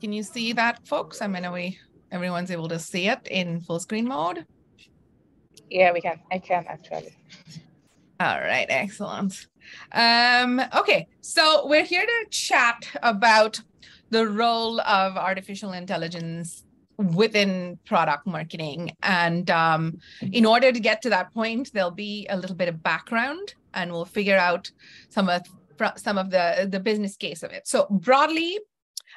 Can you see that, folks? I mean, we everyone's able to see it in full screen mode. Yeah, we can. I can actually. All right, excellent. Um, okay, so we're here to chat about the role of artificial intelligence within product marketing. And um, in order to get to that point, there'll be a little bit of background, and we'll figure out some of some of the the business case of it. So broadly,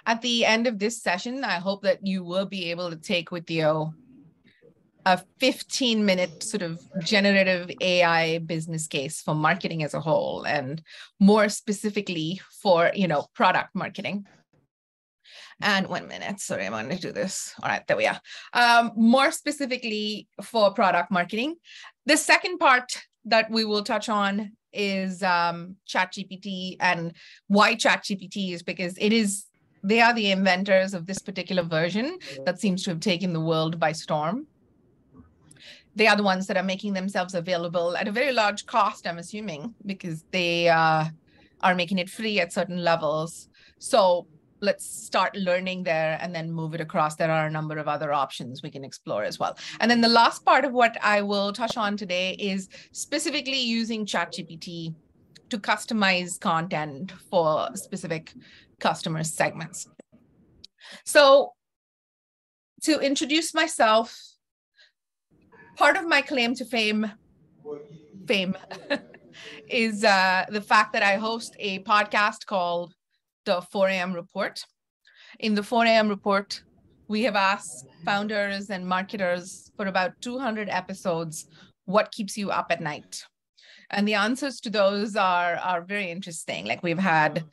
at the end of this session, I hope that you will be able to take with you a 15 minute sort of generative AI business case for marketing as a whole and more specifically for, you know, product marketing. And one minute, sorry, I'm going to do this. All right, there we are. Um, more specifically for product marketing. The second part that we will touch on is um, ChatGPT and why ChatGPT is because it is they are the inventors of this particular version that seems to have taken the world by storm. They are the ones that are making themselves available at a very large cost, I'm assuming, because they uh, are making it free at certain levels. So let's start learning there and then move it across. There are a number of other options we can explore as well. And then the last part of what I will touch on today is specifically using ChatGPT to customize content for specific customer segments. So to introduce myself, part of my claim to fame, fame is uh, the fact that I host a podcast called the 4 a.m. report. In the 4 a.m. report, we have asked founders and marketers for about 200 episodes what keeps you up at night and the answers to those are are very interesting like we've had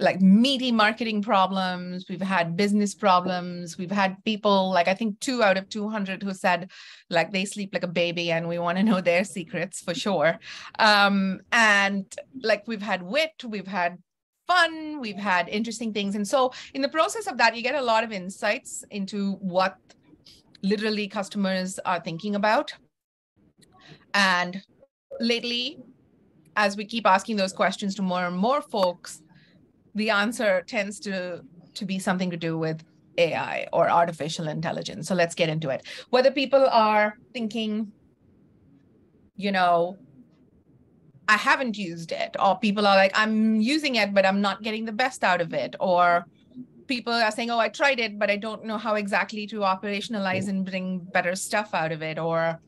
like meaty marketing problems we've had business problems we've had people like i think two out of 200 who said like they sleep like a baby and we want to know their secrets for sure um and like we've had wit we've had fun we've had interesting things. And so in the process of that you get a lot of insights into what literally customers are thinking about. And lately as we keep asking those questions to more and more folks the answer tends to to be something to do with ai or artificial intelligence. So let's get into it. Whether people are thinking you know I haven't used it, or people are like, I'm using it, but I'm not getting the best out of it, or people are saying, Oh, I tried it, but I don't know how exactly to operationalize and bring better stuff out of it, or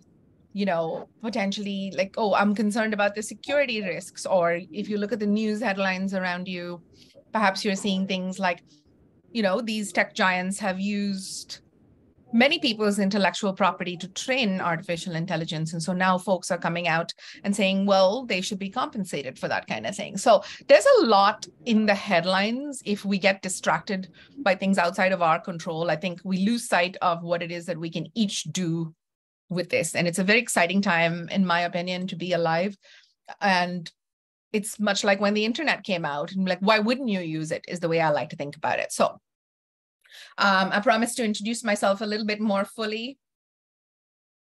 you know, potentially like, oh, I'm concerned about the security risks. Or if you look at the news headlines around you, perhaps you're seeing things like, you know, these tech giants have used many people's intellectual property to train artificial intelligence. And so now folks are coming out and saying, well, they should be compensated for that kind of thing. So there's a lot in the headlines. If we get distracted by things outside of our control, I think we lose sight of what it is that we can each do with this. And it's a very exciting time, in my opinion, to be alive. And it's much like when the internet came out and like, why wouldn't you use it? Is the way I like to think about it. So um, I promise to introduce myself a little bit more fully.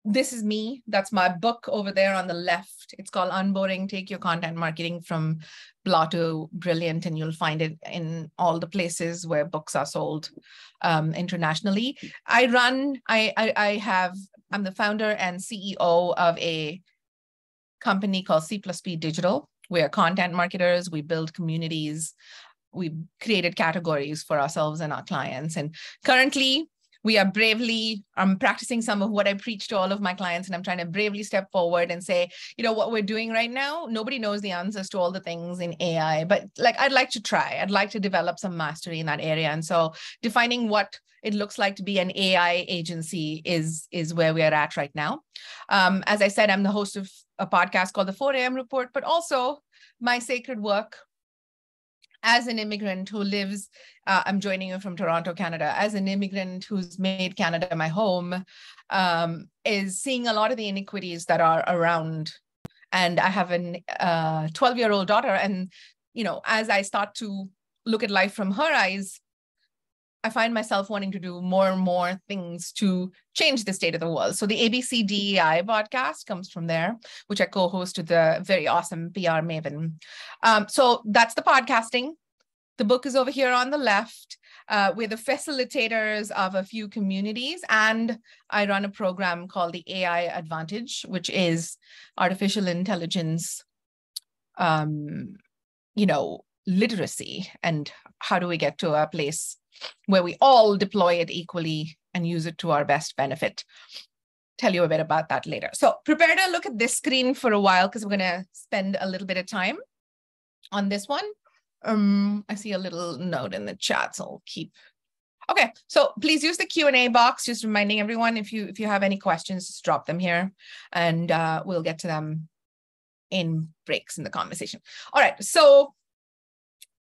This is me. That's my book over there on the left. It's called Unboring Take Your Content Marketing from Blah to Brilliant, and you'll find it in all the places where books are sold um, internationally. I run, I, I, I have, I'm the founder and CEO of a company called C Digital. We are content marketers. We build communities we created categories for ourselves and our clients. And currently, we are bravely i'm practicing some of what i preach to all of my clients and i'm trying to bravely step forward and say you know what we're doing right now nobody knows the answers to all the things in ai but like i'd like to try. I'd like to develop some mastery in that area. And so defining what it looks like to be an ai agency is is where we are at right now. Um, as i said i'm the host of a podcast called the 4 a.m report but also my sacred work as an immigrant who lives, uh, I'm joining you from Toronto, Canada, as an immigrant who's made Canada my home, um, is seeing a lot of the iniquities that are around. And I have a 12 uh, year old daughter. And, you know, as I start to look at life from her eyes, I find myself wanting to do more and more things to change the state of the world. So the ABC DEI podcast comes from there, which I co-host with the very awesome PR Maven. Um, so that's the podcasting. the book is over here on the left. Uh, we're the facilitators of a few communities, and I run a program called the AI Advantage, which is artificial intelligence, um, you know, literacy, and how do we get to a place where we all deploy it equally and use it to our best benefit. Tell you a bit about that later. So prepare to look at this screen for a while because we're going to spend a little bit of time on this one. Um, I see a little note in the chat, so I'll keep. Okay, so please use the Q and A box. Just reminding everyone if you if you have any questions, just drop them here, and uh, we'll get to them in breaks in the conversation. All right, so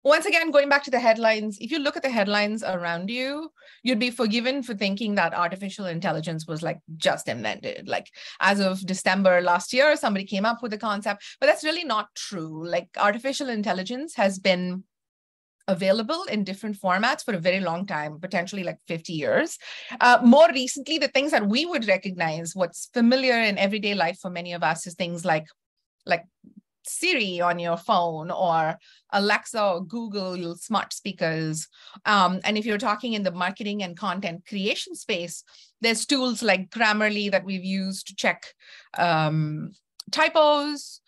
once again, going back to the headlines, if you look at the headlines around you, you'd be forgiven for thinking that artificial intelligence was like just invented. Like as of December last year, somebody came up with the concept, but that's really not true. Like artificial intelligence has been available in different formats for a very long time, potentially like 50 years. Uh, more recently, the things that we would recognize, what's familiar in everyday life for many of us is things like like Siri on your phone or Alexa or Google smart speakers. Um, and if you're talking in the marketing and content creation space, there's tools like Grammarly that we've used to check um, typos,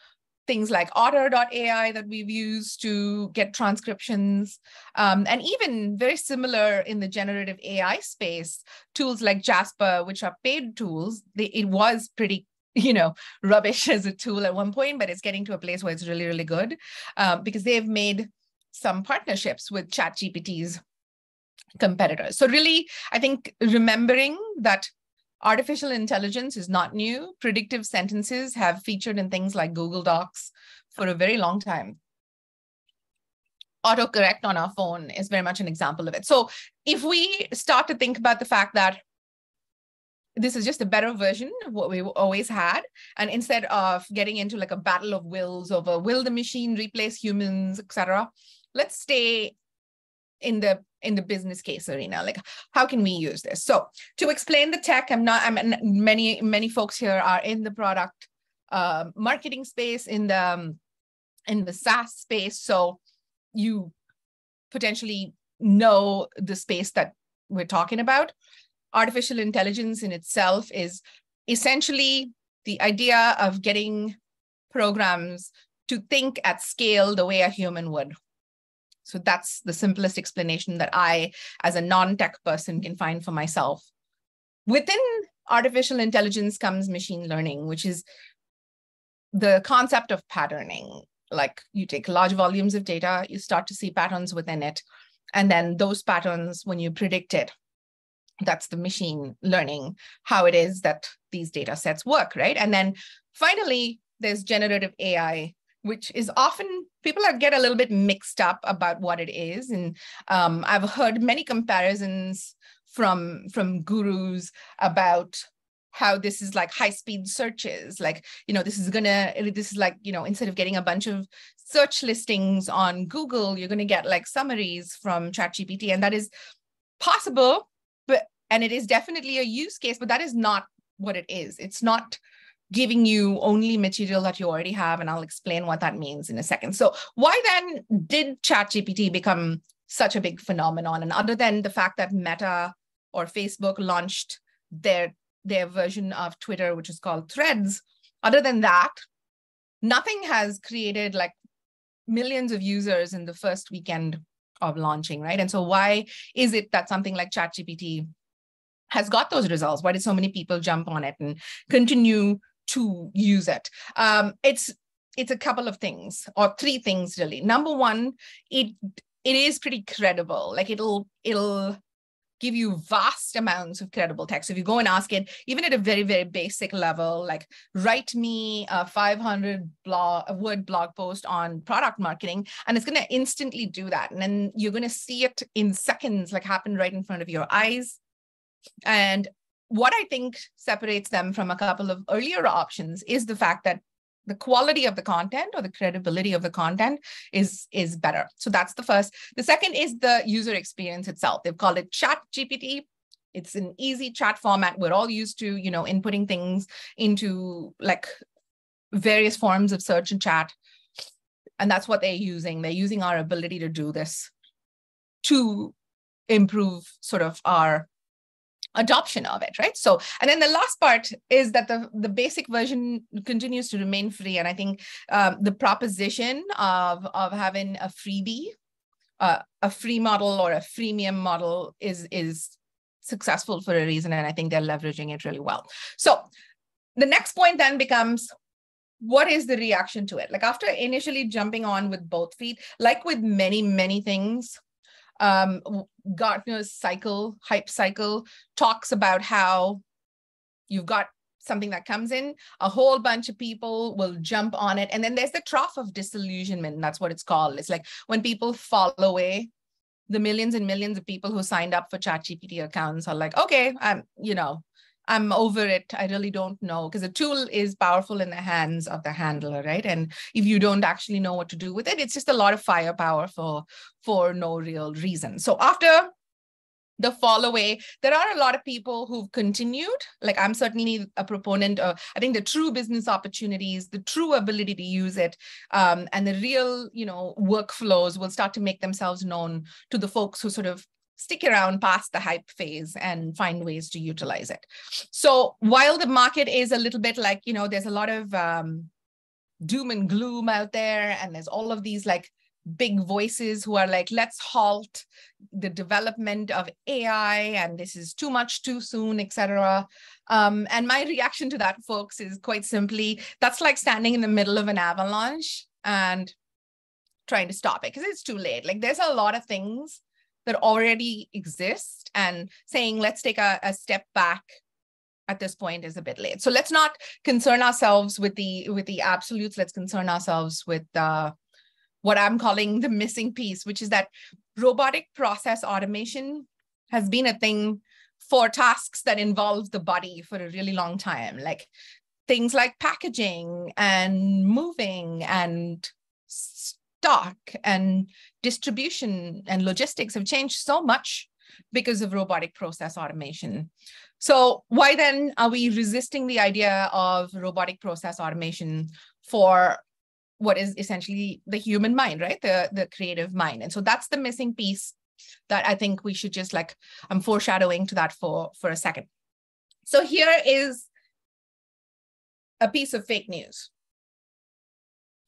things like otter.ai that we've used to get transcriptions um, and even very similar in the generative ai space tools like jasper which are paid tools they, it was pretty you know rubbish as a tool at one point but it's getting to a place where it's really really good um, because they've made some partnerships with chat gpt's competitors. So really i think remembering that artificial intelligence is not new. Predictive sentences have featured in things like google docs for a very long time. Autocorrect on our phone is very much an example of it. So if we start to think about the fact that this is just a better version of what we always had. And instead of getting into like a battle of wills over will the machine replace humans, etc., let's stay in the in the business case arena like how can we use this so to explain the tech i'm not i'm many many folks here are in the product uh, marketing space in the um, in the saas space so you potentially know the space that we're talking about artificial intelligence in itself is essentially the idea of getting programs to think at scale the way a human would. So that's the simplest explanation that I, as a non tech person, can find for myself. Within artificial intelligence comes machine learning, which is the concept of patterning. Like you take large volumes of data, you start to see patterns within it. And then those patterns, when you predict it, that's the machine learning how it is that these data sets work right? And then finally there's generative ai which is often people get a little bit mixed up about what it is. And um, i've heard many comparisons from from gurus about how this is like high speed searches like you know this is gonna this is like you know instead of getting a bunch of search listings on google you're gonna get like summaries from chatgpt. And that is possible but and it is definitely a use case but that is not what it is. It's not giving you only material that you already have and i'll explain what that means in a second. So why then did chatgpt become such a big phenomenon? And other than the fact that meta or facebook launched their their version of twitter which is called threads other than that nothing has created like millions of users in the first weekend of launching right and so why is it that something like chatgpt has got those results? Why did so many people jump on it and continue to use it? Um, it's it's a couple of things or three things really. Number one, it it is pretty credible. Like it'll it'll give you vast amounts of credible text. If you go and ask it, even at a very, very basic level, like write me a 500 blog, word blog post on product marketing, and it's going to instantly do that. And then you're going to see it in seconds, like happen right in front of your eyes. And what I think separates them from a couple of earlier options is the fact that the quality of the content or the credibility of the content is is better. So that's the first. The second is the user experience itself. They've called it chat gpt it's an easy chat format. We're all used to you know inputting things into like various forms of search and chat. And that's what they're using. They're using our ability to do this to improve sort of our adoption of it right? So and then the last part is that the the basic version continues to remain free. And i think um, the proposition of of having a freebie uh, a free model or a freemium model is is successful for a reason. And i think they're leveraging it really well. So the next point then becomes what is the reaction to it? Like after initially jumping on with both feet like with many many things um, Gartner's cycle, hype cycle, talks about how you've got something that comes in, a whole bunch of people will jump on it. And then there's the trough of disillusionment. That's what it's called. It's like when people fall away, the millions and millions of people who signed up for ChatGPT accounts are like, okay, I'm, you know, I'm over it. I really don't know because the tool is powerful in the hands of the handler, right? And if you don't actually know what to do with it, it's just a lot of firepower for for no real reason. So after the fall away, there are a lot of people who've continued. Like I'm certainly a proponent of, I think the true business opportunities, the true ability to use it, um, and the real, you know, workflows will start to make themselves known to the folks who sort of stick around past the hype phase and find ways to utilize it. So while the market is a little bit like, you know, there's a lot of um, doom and gloom out there, and there's all of these like big voices who are like, let's halt the development of AI, and this is too much too soon, etc. Um, and my reaction to that, folks, is quite simply that's like standing in the middle of an avalanche and trying to stop it because it's too late. Like there's a lot of things that already exist and saying let's take a, a step back at this point is a bit late. So let's not concern ourselves with the with the absolutes. Let's concern ourselves with uh, what i'm calling the missing piece which is that robotic process automation has been a thing for tasks that involve the body for a really long time like things like packaging and moving and stock and distribution and logistics have changed so much because of robotic process automation. So why then are we resisting the idea of robotic process automation for what is essentially the human mind, right? The, the creative mind. And so that's the missing piece that I think we should just like, I'm foreshadowing to that for, for a second. So here is a piece of fake news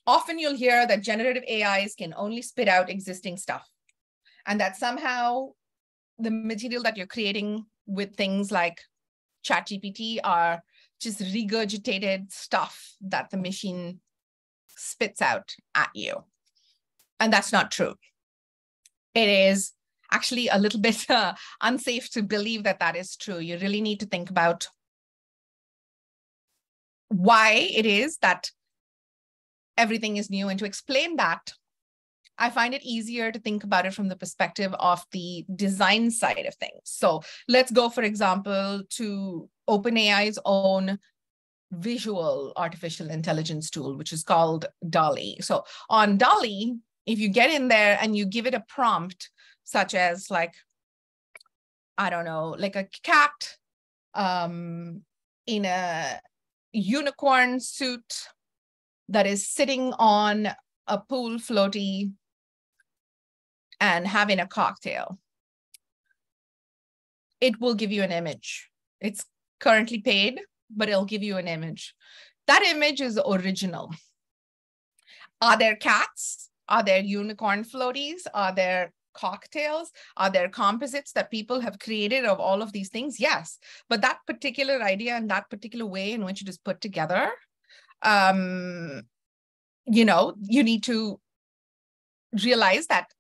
often you'll hear that generative AIs can only spit out existing stuff and that somehow the material that you're creating with things like ChatGPT are just regurgitated stuff that the machine spits out at you. And that's not true. It is actually a little bit uh, unsafe to believe that that is true. You really need to think about why it is that everything is new. And to explain that, I find it easier to think about it from the perspective of the design side of things. So let's go, for example, to OpenAI's own visual artificial intelligence tool, which is called DALL-E. So on DALL-E, if you get in there and you give it a prompt, such as like, I don't know, like a cat um, in a unicorn suit that is sitting on a pool floaty and having a cocktail. It will give you an image. It's currently paid, but it'll give you an image. That image is original. Are there cats? Are there unicorn floaties? Are there cocktails? Are there composites that people have created of all of these things? Yes. But that particular idea and that particular way in which it is put together um, you know, you need to realize that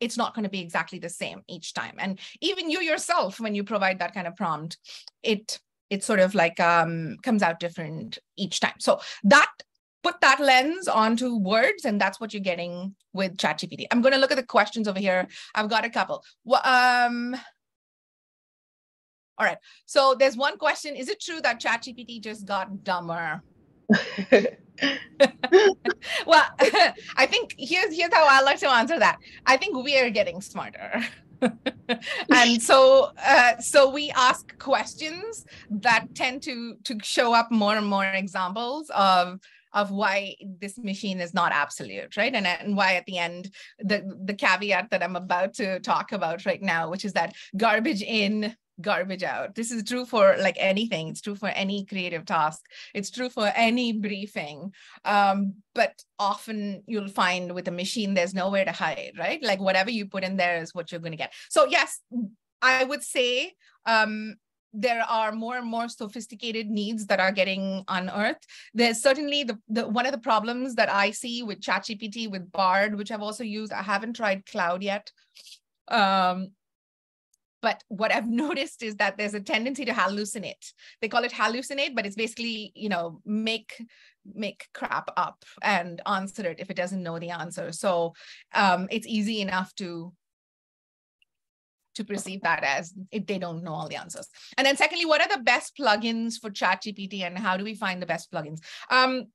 it's not going to be exactly the same each time. And even you yourself, when you provide that kind of prompt, it it sort of like um, comes out different each time. So that put that lens onto words, and that's what you're getting with ChatGPT. I'm going to look at the questions over here. I've got a couple. Um, all right. So there's one question: Is it true that ChatGPT just got dumber? well, I think here's here's how I like to answer that. I think we are getting smarter. and so uh, so we ask questions that tend to to show up more and more examples of of why this machine is not absolute, right? And, and why at the end, the, the caveat that I'm about to talk about right now, which is that garbage in, garbage out. This is true for like anything. It's true for any creative task. It's true for any briefing. Um, but often you'll find with a machine, there's nowhere to hide, right? Like whatever you put in there is what you're going to get. So yes, I would say um, there are more and more sophisticated needs that are getting unearthed. There's certainly the, the one of the problems that I see with ChatGPT, with Bard, which I've also used. I haven't tried Claude yet. Um, but what I've noticed is that there's a tendency to hallucinate. They call it hallucinate, but it's basically, you know, make make crap up and answer it if it doesn't know the answer. So um, it's easy enough to to perceive that as if they don't know all the answers. And then secondly, what are the best plugins for ChatGPT and how do we find the best plugins? Um,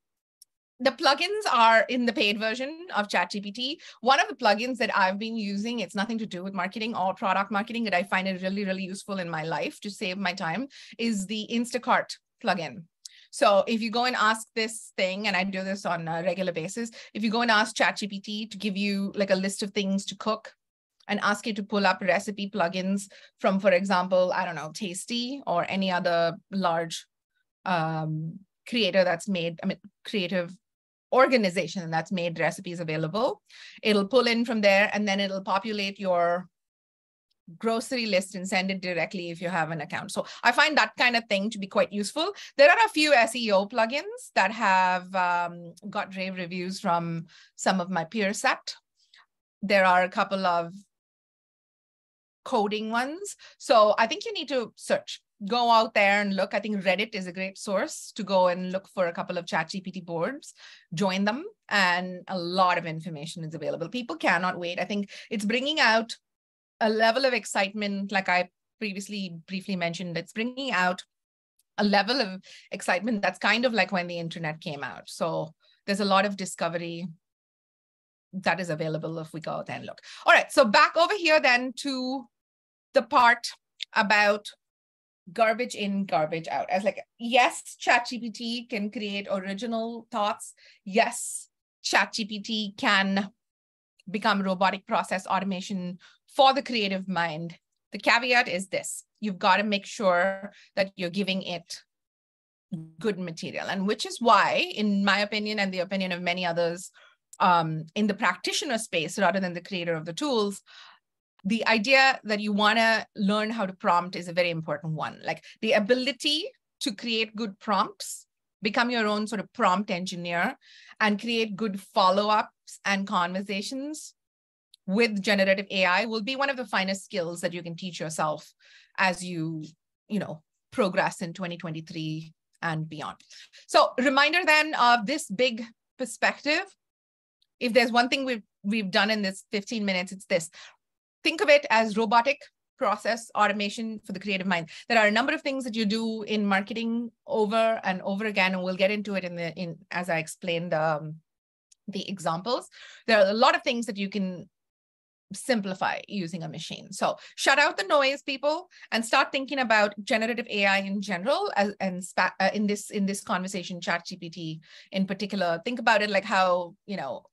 the plugins are in the paid version of ChatGPT. One of the plugins that I've been using, it's nothing to do with marketing or product marketing, that I find it really, really useful in my life to save my time, is the Instacart plugin. So if you go and ask this thing, and I do this on a regular basis, if you go and ask ChatGPT to give you like a list of things to cook and ask it to pull up recipe plugins from, for example, I don't know, Tasty or any other large um, creator that's made, I mean, creative organization that's made recipes available. It'll pull in from there and then it'll populate your grocery list and send it directly if you have an account. So I find that kind of thing to be quite useful. There are a few SEO plugins that have um, got rave reviews from some of my peer set. There are a couple of coding ones. So I think you need to search, go out there and look. I think Reddit is a great source to go and look for a couple of chat GPT boards, join them, and a lot of information is available. People cannot wait. I think it's bringing out a level of excitement, like I previously briefly mentioned, it's bringing out a level of excitement that's kind of like when the internet came out. So there's a lot of discovery that is available if we go out and look. All right, so back over here then to the part about garbage in, garbage out. As like, yes, ChatGPT can create original thoughts. Yes, ChatGPT can become robotic process automation for the creative mind. The caveat is this you've got to make sure that you're giving it good material. And which is why, in my opinion, and the opinion of many others um, in the practitioner space rather than the creator of the tools, the idea that you want to learn how to prompt is a very important one. Like the ability to create good prompts, become your own sort of prompt engineer, and create good follow ups and conversations with generative AI will be one of the finest skills that you can teach yourself as you, you know, progress in 2023 and beyond. So, reminder then of this big perspective. If there's one thing we've we've done in this 15 minutes, it's this think of it as robotic process automation for the creative mind. There are a number of things that you do in marketing over and over again, and we'll get into it in the in as I explain the um, the examples. There are a lot of things that you can simplify using a machine. So shut out the noise, people, and start thinking about generative AI in general, as, and uh, in this in this conversation, ChatGPT in particular. Think about it like how you know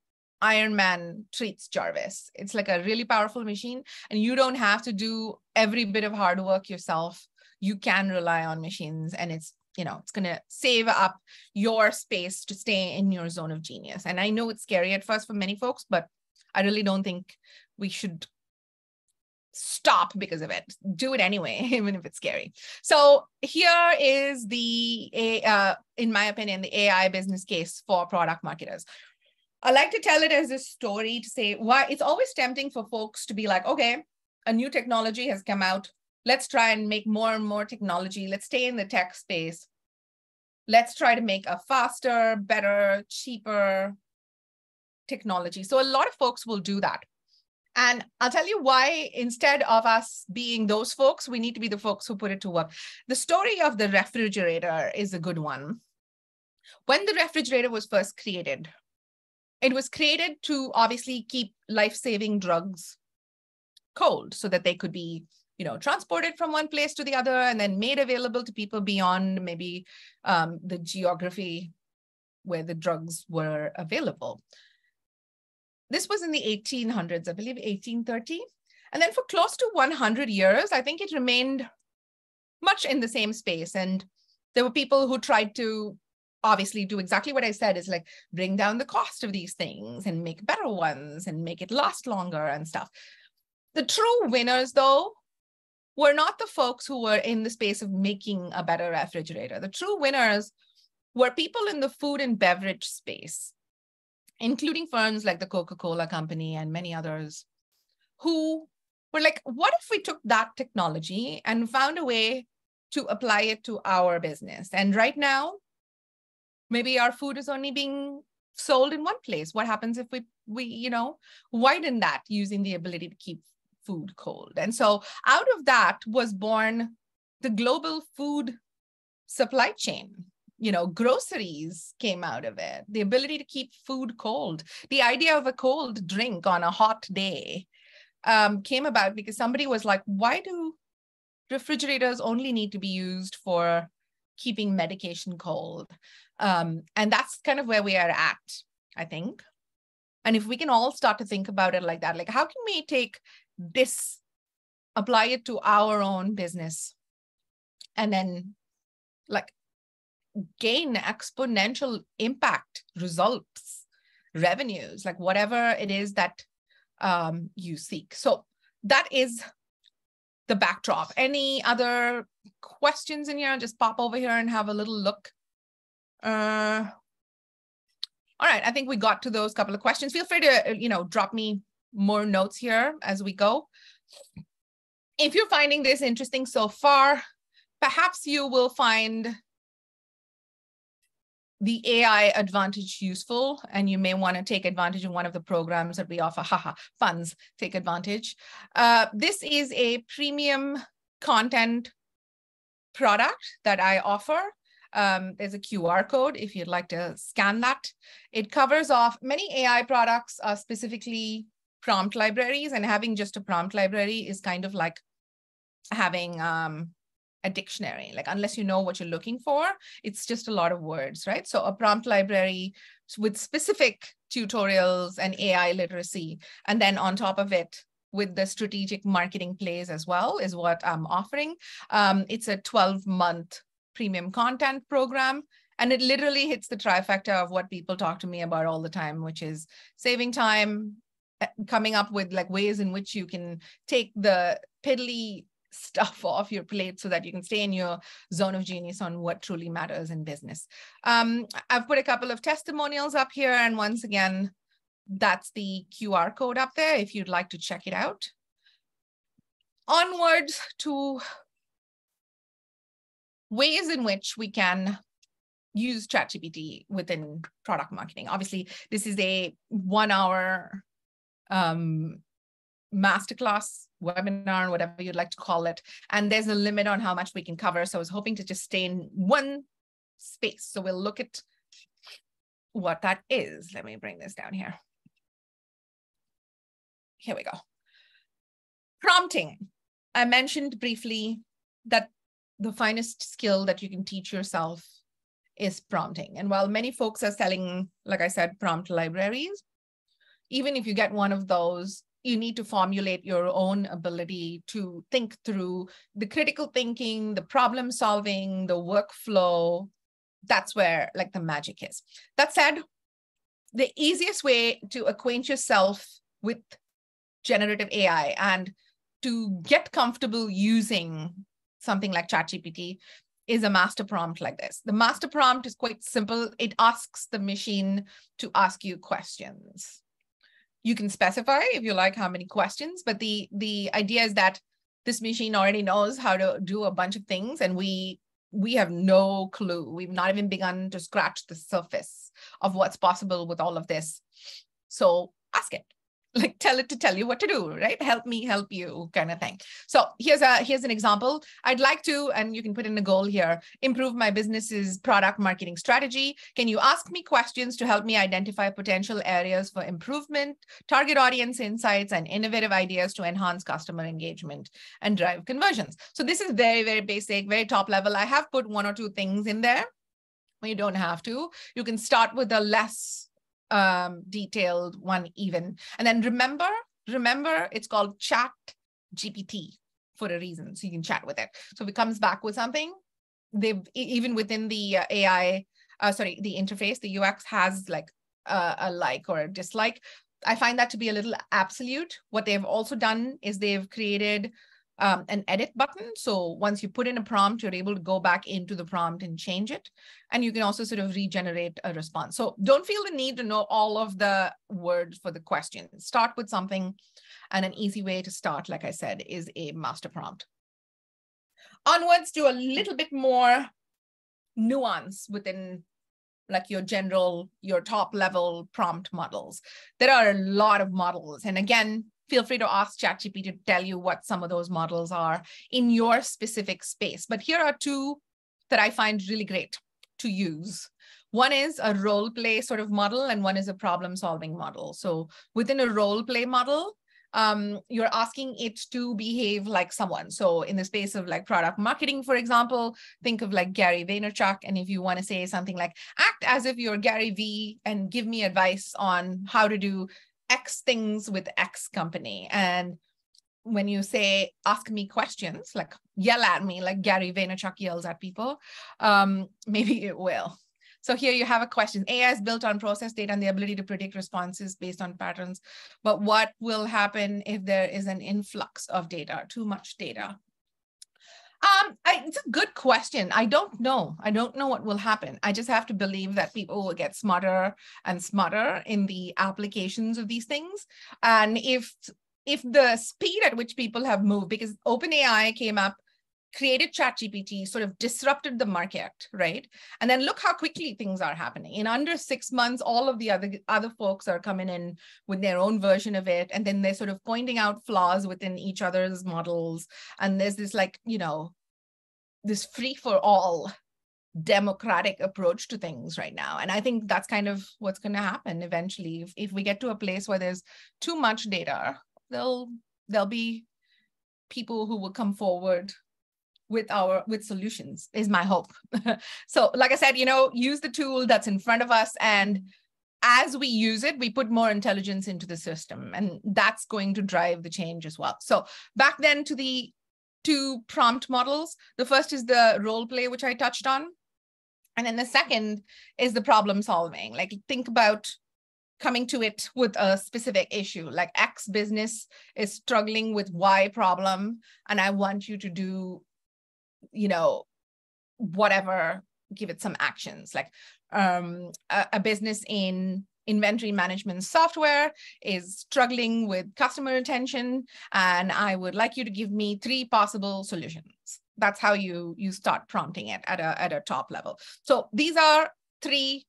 Iron Man treats Jarvis. It's like a really powerful machine, and you don't have to do every bit of hard work yourself. You can rely on machines, and it's you know it's going to save up your space to stay in your zone of genius. And I know it's scary at first for many folks, but I really don't think we should stop because of it. Do it anyway, even if it's scary. So here is the, uh, in my opinion, the AI business case for product marketers. I like to tell it as a story to say why it's always tempting for folks to be like, okay, a new technology has come out. Let's try and make more and more technology. Let's stay in the tech space. Let's try to make a faster, better, cheaper technology. So a lot of folks will do that. And I'll tell you why, instead of us being those folks, we need to be the folks who put it to work. The story of the refrigerator is a good one. When the refrigerator was first created, it was created to obviously keep life-saving drugs cold so that they could be you know transported from one place to the other and then made available to people beyond maybe um, the geography where the drugs were available. This was in the 1800s, I believe 1830. And then for close to 100 years, I think it remained much in the same space. And there were people who tried to obviously do exactly what I said is like bring down the cost of these things and make better ones and make it last longer and stuff. The true winners, though, were not the folks who were in the space of making a better refrigerator. The true winners were people in the food and beverage space, including firms like the Coca Cola Company and many others, who were like, what if we took that technology and found a way to apply it to our business? And right now, maybe our food is only being sold in one place. What happens if we, we you know, widen that using the ability to keep food cold? And so out of that was born the global food supply chain you know groceries came out of it the ability to keep food cold the idea of a cold drink on a hot day um, came about because somebody was like why do refrigerators only need to be used for keeping medication cold um, and that's kind of where we are at i think. And if we can all start to think about it like that like how can we take this apply it to our own business? And then like gain exponential impact results revenues like whatever it is that um, you seek. So that is the backdrop. Any other questions in here? Just pop over here and have a little look uh, all right i think we got to those couple of questions feel free to you know drop me more notes here as we go if you're finding this interesting so far perhaps you will find the AI advantage useful, and you may want to take advantage of one of the programs that we offer. Haha, funds, take advantage. Uh, this is a premium content product that I offer. Um, there's a QR code if you'd like to scan that. It covers off many AI products specifically prompt libraries, and having just a prompt library is kind of like having um, a dictionary. Like unless you know what you're looking for, it's just a lot of words, right? So a prompt library with specific tutorials and AI literacy. And then on top of it, with the strategic marketing plays as well is what I'm offering. Um, it's a 12 month premium content program. And it literally hits the trifecta of what people talk to me about all the time, which is saving time, eh, coming up with like ways in which you can take the piddly stuff off your plate so that you can stay in your zone of genius on what truly matters in business. Um, I've put a couple of testimonials up here. And once again, that's the QR code up there if you'd like to check it out. Onwards to ways in which we can use ChatGPT within product marketing. Obviously, this is a one hour um, masterclass webinar, whatever you'd like to call it. And there's a limit on how much we can cover. So I was hoping to just stay in one space. So we'll look at what that is. Let me bring this down here. Here we go. Prompting. I mentioned briefly that the finest skill that you can teach yourself is prompting. And while many folks are selling, like I said, prompt libraries, even if you get one of those, you need to formulate your own ability to think through the critical thinking, the problem solving, the workflow. That's where like the magic is. That said, the easiest way to acquaint yourself with generative AI and to get comfortable using something like ChatGPT is a master prompt like this. The master prompt is quite simple. It asks the machine to ask you questions you can specify if you like how many questions, but the the idea is that this machine already knows how to do a bunch of things and we we have no clue. We've not even begun to scratch the surface of what's possible with all of this. So ask it like tell it to tell you what to do right? Help me help you kind of thing. So here's a here's an example. I'd like to and you can put in a goal here improve my business's product marketing strategy. Can you ask me questions to help me identify potential areas for improvement target audience insights and innovative ideas to enhance customer engagement and drive conversions? So this is very very basic very top level. I have put one or two things in there. You don't have to. You can start with a less um, detailed one even. And then remember, remember it's called chat GPT for a reason. So you can chat with it. So if it comes back with something, they've even within the uh, AI, uh, sorry, the interface, the UX has like a, a like or a dislike. I find that to be a little absolute. What they've also done is they've created um, an edit button. So once you put in a prompt, you're able to go back into the prompt and change it. And you can also sort of regenerate a response. So don't feel the need to know all of the words for the question. Start with something. And an easy way to start, like I said, is a master prompt. Onwards to a little bit more nuance within like your general, your top level prompt models. There are a lot of models. And again, feel free to ask ChatGPT to tell you what some of those models are in your specific space. But here are two that I find really great to use. One is a role play sort of model, and one is a problem solving model. So within a role play model, um, you're asking it to behave like someone. So in the space of like product marketing, for example, think of like Gary Vaynerchuk. And if you want to say something like, act as if you're Gary V and give me advice on how to do X things with X company. And when you say, ask me questions, like yell at me, like Gary Vaynerchuk yells at people, um, maybe it will. So here you have a question. AI is built on process data and the ability to predict responses based on patterns. But what will happen if there is an influx of data, too much data? Um, I, it's a good question. I don't know. I don't know what will happen. I just have to believe that people will get smarter and smarter in the applications of these things. And if if the speed at which people have moved, because OpenAI came up, created ChatGPT, sort of disrupted the market, right? And then look how quickly things are happening. In under six months, all of the other other folks are coming in with their own version of it, and then they're sort of pointing out flaws within each other's models. And there's this like, you know, this free for all democratic approach to things right now and i think that's kind of what's going to happen eventually if, if we get to a place where there's too much data there'll there'll be people who will come forward with our with solutions is my hope so like i said you know use the tool that's in front of us and as we use it we put more intelligence into the system and that's going to drive the change as well so back then to the two prompt models. The first is the role play, which I touched on. And then the second is the problem solving. Like think about coming to it with a specific issue, like X business is struggling with Y problem, and I want you to do, you know, whatever, give it some actions. Like um, a, a business in inventory management software is struggling with customer retention and i would like you to give me three possible solutions that's how you you start prompting it at a at a top level so these are three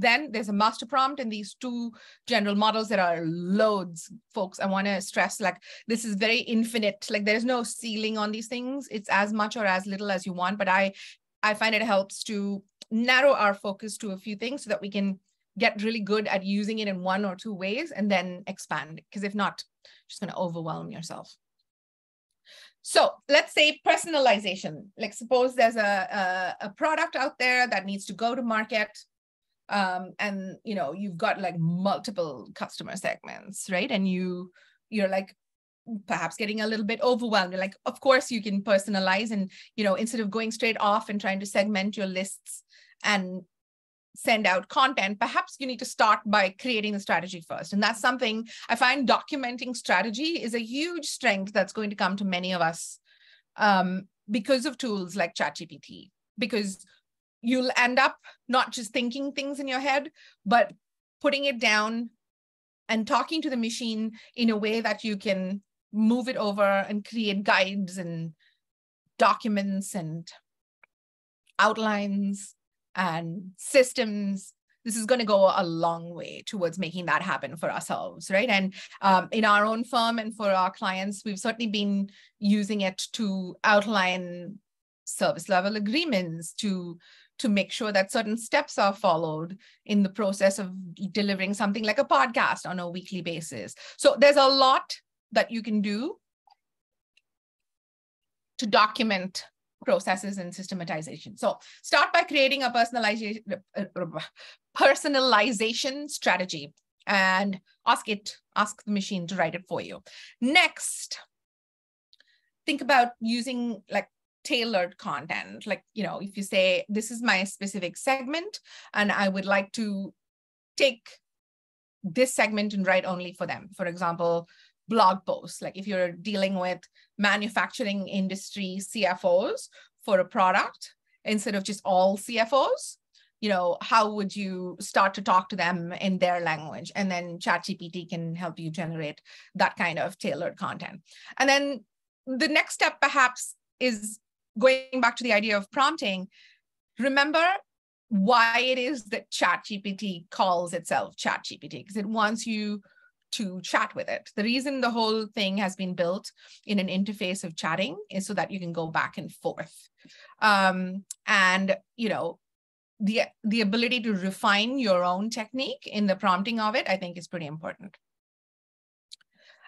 then there's a master prompt and these two general models. There are loads folks. I want to stress like this is very infinite. Like there's no ceiling on these things. It's as much or as little as you want but i i find it helps to narrow our focus to a few things so that we can get really good at using it in one or two ways and then expand. Because if not you're just going to overwhelm yourself. So let's say personalization. Like suppose there's a, a, a product out there that needs to go to market um, and you know you've got like multiple customer segments right and you you're like perhaps getting a little bit overwhelmed like of course you can personalize and you know instead of going straight off and trying to segment your lists and send out content, perhaps you need to start by creating the strategy first. And that's something I find documenting strategy is a huge strength that's going to come to many of us um, because of tools like ChatGPT, because you'll end up not just thinking things in your head, but putting it down and talking to the machine in a way that you can move it over and create guides and documents and outlines and systems. This is going to go a long way towards making that happen for ourselves right? And um, in our own firm and for our clients we've certainly been using it to outline service level agreements to to make sure that certain steps are followed in the process of delivering something like a podcast on a weekly basis so there's a lot that you can do to document processes and systematization. So start by creating a personalization uh, uh, personalization strategy and ask it, ask the machine to write it for you. Next, think about using like tailored content. Like, you know, if you say, this is my specific segment and I would like to take this segment and write only for them. For example, blog posts. Like if you're dealing with manufacturing industry CFOs for a product instead of just all CFOs, you know, how would you start to talk to them in their language? And then ChatGPT can help you generate that kind of tailored content. And then the next step perhaps is going back to the idea of prompting. Remember why it is that ChatGPT calls itself ChatGPT, because it wants you to chat with it. The reason the whole thing has been built in an interface of chatting is so that you can go back and forth. Um, and, you know, the, the ability to refine your own technique in the prompting of it, I think is pretty important.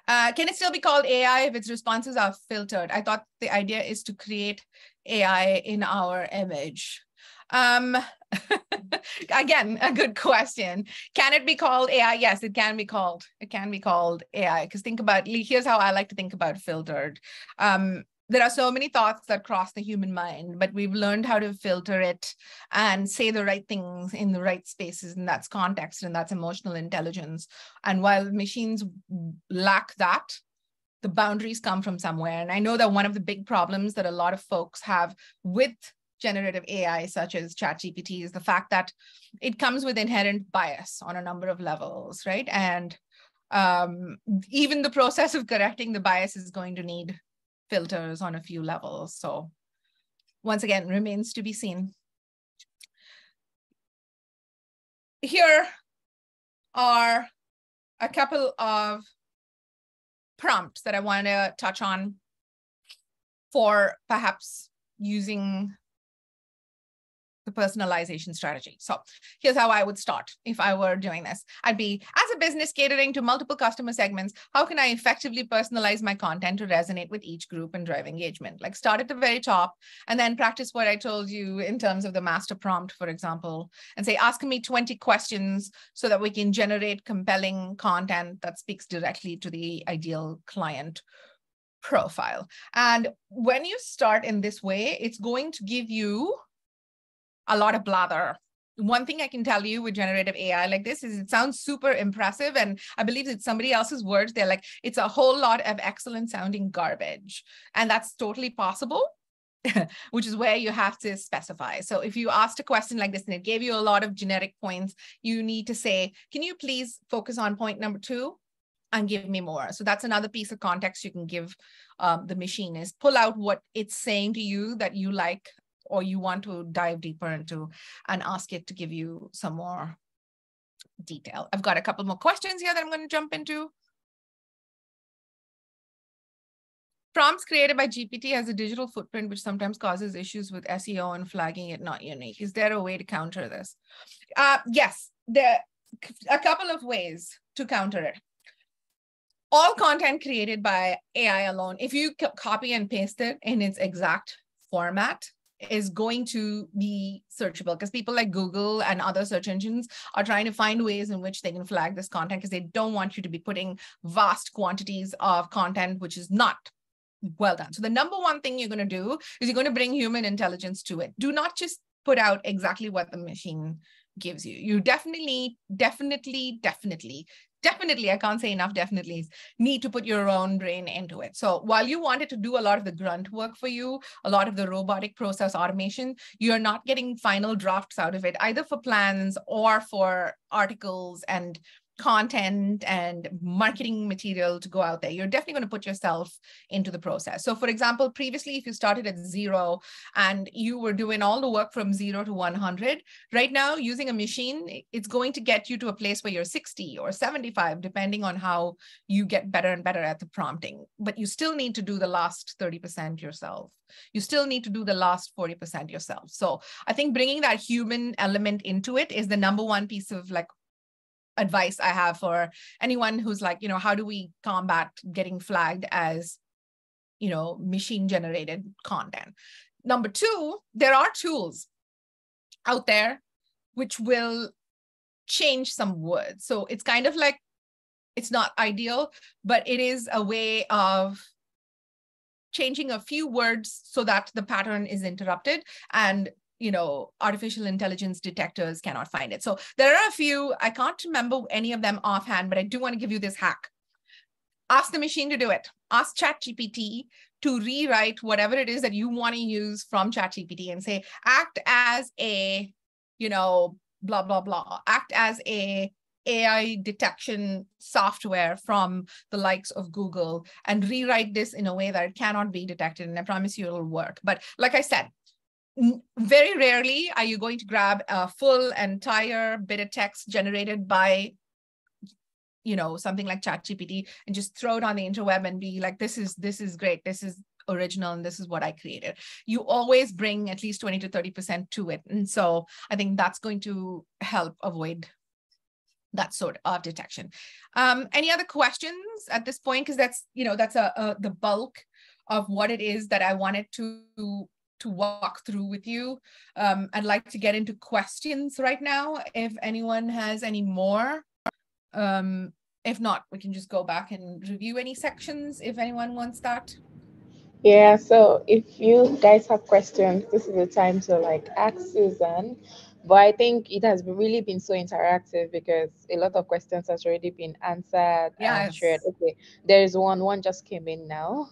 Uh, can it still be called AI if its responses are filtered? I thought the idea is to create AI in our image. Um, again, a good question. Can it be called AI? Yes, it can be called. It can be called AI. Because think about here's how I like to think about filtered. Um, there are so many thoughts that cross the human mind, but we've learned how to filter it and say the right things in the right spaces, and that's context and that's emotional intelligence. And while machines lack that, the boundaries come from somewhere. And I know that one of the big problems that a lot of folks have with generative AI, such as ChatGPT, is the fact that it comes with inherent bias on a number of levels, right? And um, even the process of correcting the bias is going to need filters on a few levels. So once again, remains to be seen. Here are a couple of prompts that I want to touch on for perhaps using the personalization strategy. So here's how I would start if I were doing this. I'd be, as a business catering to multiple customer segments, how can I effectively personalize my content to resonate with each group and drive engagement? Like start at the very top and then practice what I told you in terms of the master prompt, for example, and say, ask me 20 questions so that we can generate compelling content that speaks directly to the ideal client profile. And when you start in this way, it's going to give you a lot of blather. One thing I can tell you with generative AI like this is it sounds super impressive. And I believe it's somebody else's words. They're like, it's a whole lot of excellent sounding garbage. And that's totally possible. which is where you have to specify. So if you asked a question like this and it gave you a lot of generic points, you need to say, can you please focus on point number two and give me more? So that's another piece of context you can give um, the machine is pull out what it's saying to you that you like or you want to dive deeper into and ask it to give you some more detail. I've got a couple more questions here that I'm going to jump into. Prompts created by GPT has a digital footprint, which sometimes causes issues with SEO and flagging it not unique. Is there a way to counter this? Uh, yes, there are a couple of ways to counter it. All content created by AI alone, if you copy and paste it in its exact format, is going to be searchable because people like Google and other search engines are trying to find ways in which they can flag this content because they don't want you to be putting vast quantities of content which is not well done. So the number one thing you're going to do is you're going to bring human intelligence to it. Do not just put out exactly what the machine gives you. You definitely, definitely, definitely definitely, I can't say enough definitely, need to put your own brain into it. So while you wanted to do a lot of the grunt work for you, a lot of the robotic process automation, you're not getting final drafts out of it, either for plans or for articles and content and marketing material to go out there. You're definitely going to put yourself into the process. So, for example, previously, if you started at zero and you were doing all the work from zero to 100, right now, using a machine, it's going to get you to a place where you're 60 or 75, depending on how you get better and better at the prompting. But you still need to do the last 30% yourself. You still need to do the last 40% yourself. So, I think bringing that human element into it is the number one piece of like advice I have for anyone who's like, you know, how do we combat getting flagged as, you know, machine generated content? number two, there are tools out there which will change some words. So it's kind of like it's not ideal, but it is a way of changing a few words so that the pattern is interrupted and you know artificial intelligence detectors cannot find it so there are a few i can't remember any of them offhand but i do want to give you this hack ask the machine to do it ask ChatGPT to rewrite whatever it is that you want to use from ChatGPT and say act as a you know blah blah blah act as a AI detection software from the likes of Google and rewrite this in a way that it cannot be detected. And I promise you it'll work. But like I said, very rarely are you going to grab a full entire bit of text generated by you know something like ChatGPT and just throw it on the interweb and be like this is this is great this is original and this is what I created. You always bring at least 20 to 30% to it. And so I think that's going to help avoid that sort of detection. Um, any other questions at this point? Because that's, you know, that's a, a, the bulk of what it is that I wanted to to walk through with you. Um, I'd like to get into questions right now. If anyone has any more, um, if not, we can just go back and review any sections if anyone wants that. Yeah, so if you guys have questions, this is the time to like ask Susan. But I think it has really been so interactive because a lot of questions has already been answered yes. and shared. Okay, there is one. One just came in now.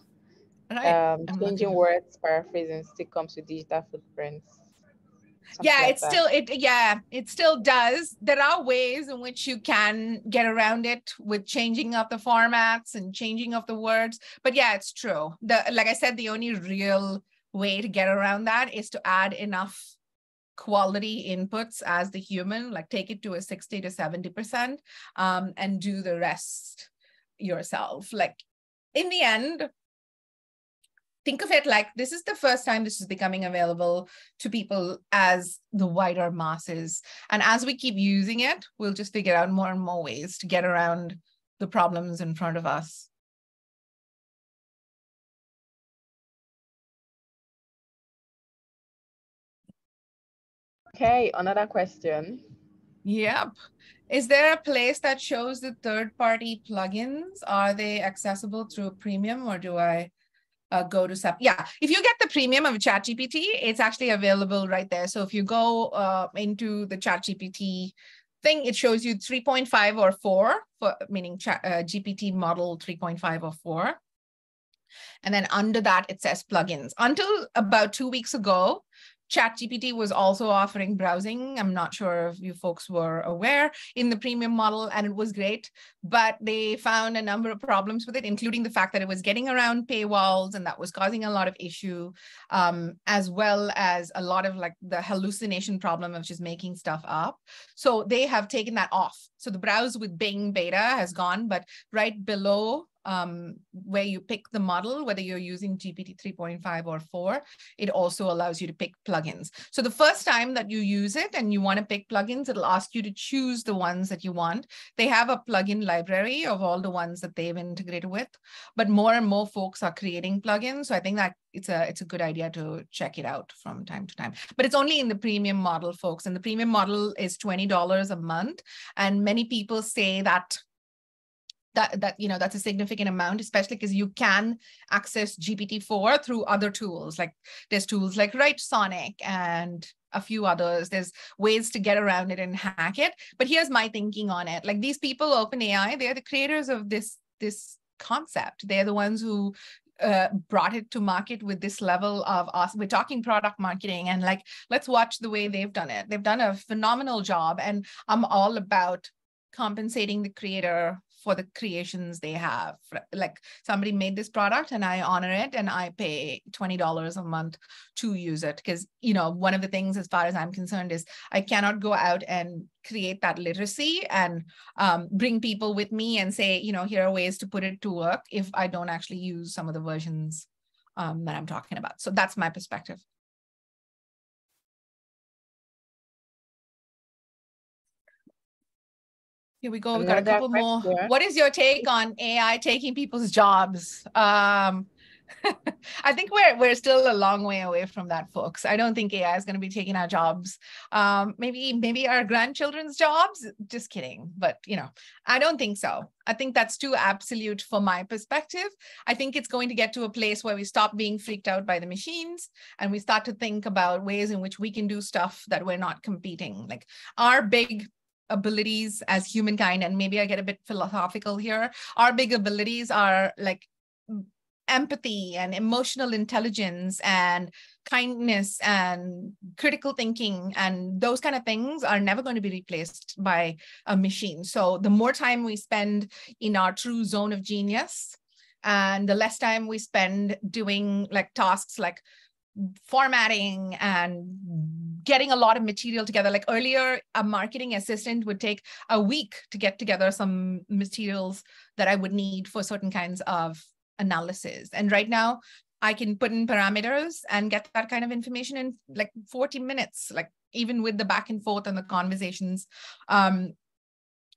Right. Um, changing words, paraphrasing still comes with digital footprints. yeah, like it still it yeah, it still does. There are ways in which you can get around it with changing up the formats and changing of the words. But yeah, it's true. The like I said, the only real way to get around that is to add enough quality inputs as the human, like take it to a 60 to 70%, um, and do the rest yourself. Like in the end, think of it like this is the first time this is becoming available to people as the wider masses. And as we keep using it, we'll just figure out more and more ways to get around the problems in front of us. Okay, another question. Yep. Is there a place that shows the third party plugins? Are they accessible through premium or do I uh, go to sub? Yeah, if you get the premium of ChatGPT, it's actually available right there. So if you go uh, into the ChatGPT thing, it shows you 3.5 or 4, for, meaning chat, uh, GPT model 3.5 or 4. And then under that, it says plugins. Until about two weeks ago, ChatGPT was also offering browsing. I'm not sure if you folks were aware in the premium model, and it was great, but they found a number of problems with it, including the fact that it was getting around paywalls and that was causing a lot of issue, um, as well as a lot of like the hallucination problem of just making stuff up. So they have taken that off. So the browse with Bing beta has gone, but right below um, where you pick the model, whether you're using GPT 3.5 or 4, it also allows you to pick plugins. So the first time that you use it and you want to pick plugins, it'll ask you to choose the ones that you want. They have a plugin library of all the ones that they've integrated with, but more and more folks are creating plugins. So I think that it's a it's a good idea to check it out from time to time. But it's only in the premium model, folks. And the premium model is $20 a month. And many people say that that that you know that's a significant amount especially because you can access gpt-4 through other tools like there's tools like writesonic and a few others there's ways to get around it and hack it but here's my thinking on it like these people openai they're the creators of this this concept they're the ones who uh, brought it to market with this level of us. We're talking product marketing and like, let's watch the way they've done it. They've done a phenomenal job. And I'm all about compensating the creator for the creations they have. Like somebody made this product and I honor it and I pay $20 a month to use it. Because, you know, one of the things, as far as I'm concerned, is I cannot go out and create that literacy and um, bring people with me and say, you know, here are ways to put it to work if I don't actually use some of the versions um, that I'm talking about. So that's my perspective. Here we go. We got a couple more. What is your take on AI taking people's jobs? Um, I think we're we're still a long way away from that, folks. I don't think AI is going to be taking our jobs. Um, maybe maybe our grandchildren's jobs. Just kidding, but you know, I don't think so. I think that's too absolute for my perspective. I think it's going to get to a place where we stop being freaked out by the machines and we start to think about ways in which we can do stuff that we're not competing. Like our big abilities as humankind and maybe i get a bit philosophical here our big abilities are like empathy and emotional intelligence and kindness and critical thinking and those kind of things are never going to be replaced by a machine. So the more time we spend in our true zone of genius and the less time we spend doing like tasks like formatting and getting a lot of material together like earlier a marketing assistant would take a week to get together some materials that i would need for certain kinds of analysis. And right now, I can put in parameters and get that kind of information in like 40 minutes, like even with the back and forth and the conversations. Um,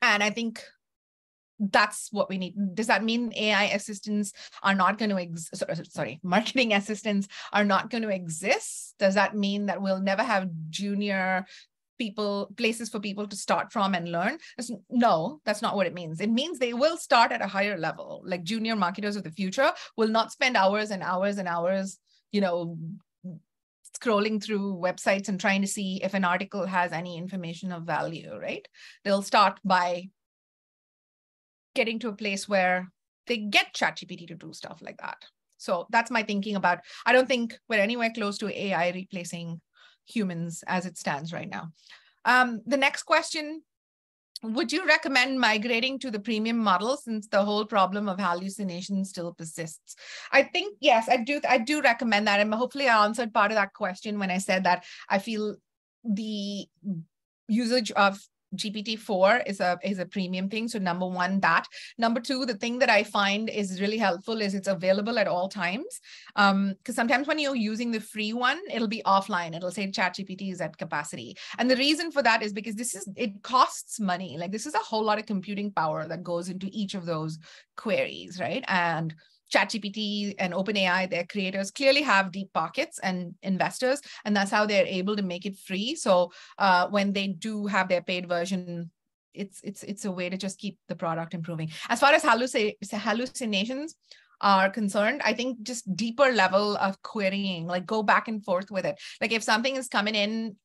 and I think that's what we need. Does that mean AI assistants are not going to exist? Sorry, marketing assistants are not going to exist? Does that mean that we'll never have junior people places for people to start from and learn no that's not what it means it means they will start at a higher level like junior marketers of the future will not spend hours and hours and hours you know scrolling through websites and trying to see if an article has any information of value right they'll start by getting to a place where they get ChatGPT to do stuff like that. So that's my thinking about. I don't think we're anywhere close to AI replacing humans as it stands right now. Um, the next question, would you recommend migrating to the premium model since the whole problem of hallucination still persists? I think, yes, I do, I do recommend that. And hopefully I answered part of that question when I said that I feel the usage of GPT-4 is a is a premium thing. So number one, that. Number two, the thing that I find is really helpful is it's available at all times. Um, because sometimes when you're using the free one, it'll be offline. It'll say ChatGPT is at capacity. And the reason for that is because this is it costs money. Like this is a whole lot of computing power that goes into each of those queries, right? And ChatGPT and OpenAI, their creators clearly have deep pockets and investors, and that's how they're able to make it free. So uh, when they do have their paid version, it's it's it's a way to just keep the product improving. As far as halluc- hallucinations are concerned, I think just deeper level of querying, like go back and forth with it. Like if something is coming in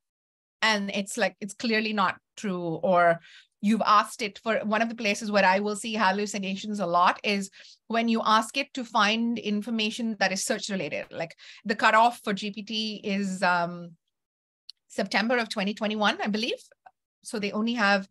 and it's like it's clearly not true or you've asked it for one of the places where I will see hallucinations a lot is when you ask it to find information that is search related. Like the cutoff for GPT is um, September of 2021, I believe. So they only have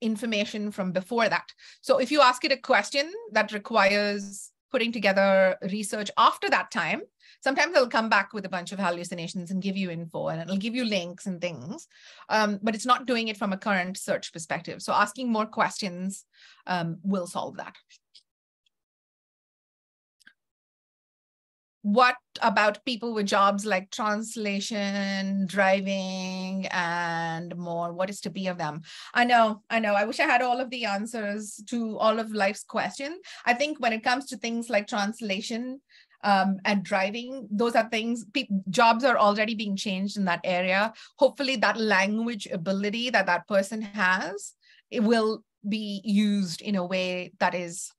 information from before that. So if you ask it a question that requires putting together research after that time, sometimes it'll come back with a bunch of hallucinations and give you info and it'll give you links and things um, but it's not doing it from a current search perspective. So asking more questions um, will solve that what about people with jobs like translation, driving, and more? What is to be of them? I know, I know. I wish I had all of the answers to all of life's questions. I think when it comes to things like translation, um, and driving those are things jobs are already being changed in that area hopefully that language ability that that person has it will be used in a way that is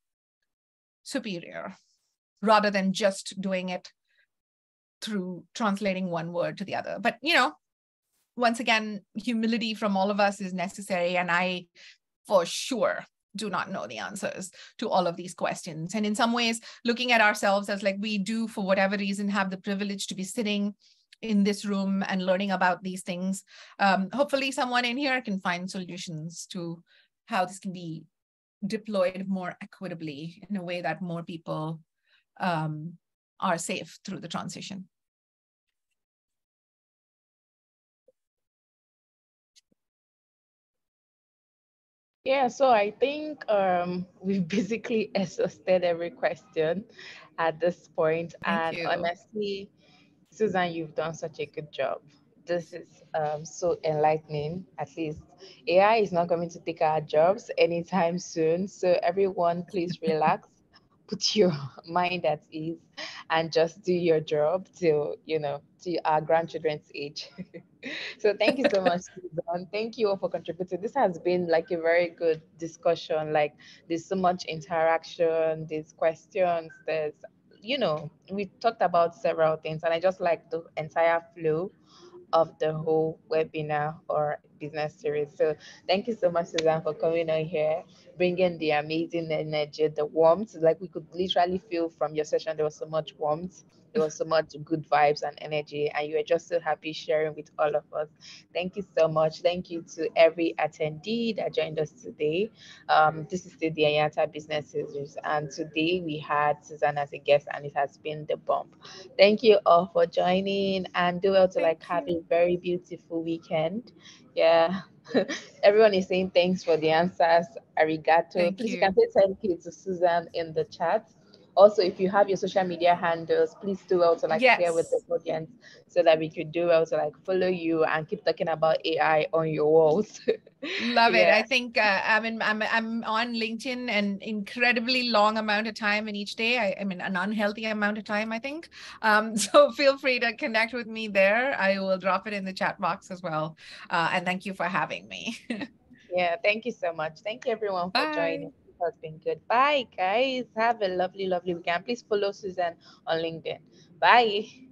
superior rather than just doing it through translating one word to the other but you know once again humility from all of us is necessary and i for sure do not know the answers to all of these questions. And in some ways, looking at ourselves as like we do, for whatever reason, have the privilege to be sitting in this room and learning about these things. Um, hopefully, someone in here can find solutions to how this can be deployed more equitably in a way that more people um, are safe through the transition. Yeah, so I think um, we've basically exhausted every question at this point. Thank and you. honestly, Susan, you've done such a good job. This is um, so enlightening. At least AI is not going to take our jobs anytime soon. So everyone, please relax. Put your mind at ease and just do your job till you know to our grandchildren's age. so thank you so much, Susan. Thank you all for contributing. This has been like a very good discussion. Like there's so much interaction, there's questions, there's you know, we talked about several things and I just like the entire flow of the whole webinar or business series. So thank you so much, Suzanne, for coming on here, bringing the amazing energy, the warmth. Like we could literally feel from your session, there was so much warmth there was so much good vibes and energy, and you were just so happy sharing with all of us. Thank you so much. Thank you to every attendee that joined us today. Um, this is still the Enyata Business Series, and today we had Suzanne as a guest, and it has been the bump. Thank you all for joining, and do well to like have a very beautiful weekend. Yeah. Everyone is saying thanks for the answers. Arigato. Thank Please, you. you can say thank you to Susan in the chat also if you have your social media handles please do to like yes. share with the audience so that we could do to like follow you and keep talking about ai on your walls. Love yeah. it i think uh, i mean I'm, I'm on linkedin an incredibly long amount of time in each day. I, I mean an unhealthy amount of time i think. Um, so feel free to connect with me there. I will drop it in the chat box as well. Uh, and thank you for having me. Yeah thank you so much. Thank you everyone for Bye. joining has been good. Bye, guys. Have a lovely, lovely weekend. Please follow Susan on LinkedIn. Bye.